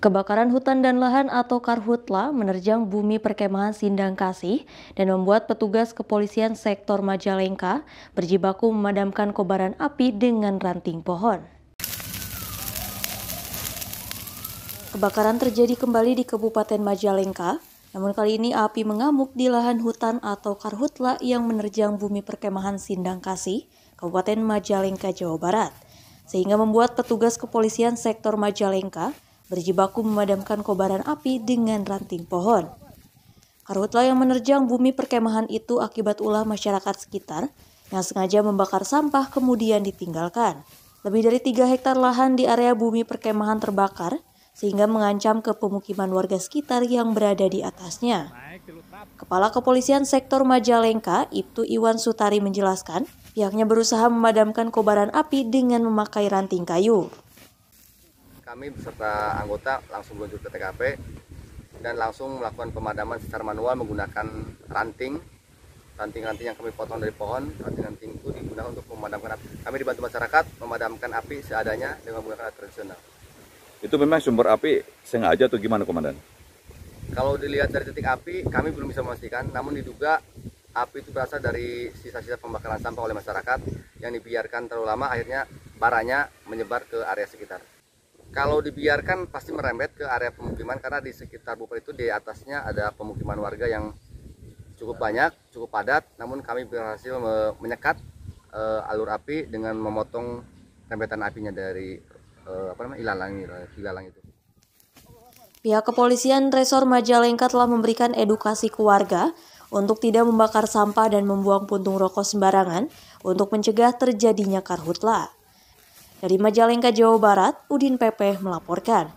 Kebakaran hutan dan lahan atau karhutla menerjang bumi perkemahan Sindang Kasih dan membuat petugas kepolisian sektor Majalengka berjibaku memadamkan kobaran api dengan ranting pohon. Kebakaran terjadi kembali di Kabupaten Majalengka, namun kali ini api mengamuk di lahan hutan atau karhutla yang menerjang bumi perkemahan Sindang Kasih, Kabupaten Majalengka, Jawa Barat, sehingga membuat petugas kepolisian sektor Majalengka berjibaku memadamkan kobaran api dengan ranting pohon. Karhutla yang menerjang bumi perkemahan itu akibat ulah masyarakat sekitar yang sengaja membakar sampah kemudian ditinggalkan. Lebih dari tiga hektar lahan di area bumi perkemahan terbakar sehingga mengancam ke pemukiman warga sekitar yang berada di atasnya. Kepala Kepolisian Sektor Majalengka, Ibtu Iwan Sutari menjelaskan, pihaknya berusaha memadamkan kobaran api dengan memakai ranting kayu kami beserta anggota langsung meluncur ke TKP dan langsung melakukan pemadaman secara manual menggunakan ranting. Ranting-ranting yang kami potong dari pohon ranting-ranting itu digunakan untuk memadamkan api. Kami dibantu masyarakat memadamkan api seadanya dengan menggunakan alat tradisional. Itu memang sumber api sengaja atau gimana komandan? kalau dilihat dari titik api kami belum bisa memastikan. Namun diduga api itu berasal dari sisa-sisa pembakaran sampah oleh masyarakat yang dibiarkan terlalu lama. Akhirnya baranya menyebar ke area sekitar kalau dibiarkan pasti merembet ke area pemukiman karena di sekitar Buper itu di atasnya ada pemukiman warga yang cukup banyak, cukup padat. Namun kami berhasil menyekat uh, alur api dengan memotong rembetan apinya dari uh, apa namanya ilalang, ilalang itu. Pihak kepolisian Resor Majalengka telah memberikan edukasi ke warga untuk tidak membakar sampah dan membuang puntung rokok sembarangan untuk mencegah terjadinya karhutla. Dari Majalengka, Jawa Barat, Udin Pepe melaporkan.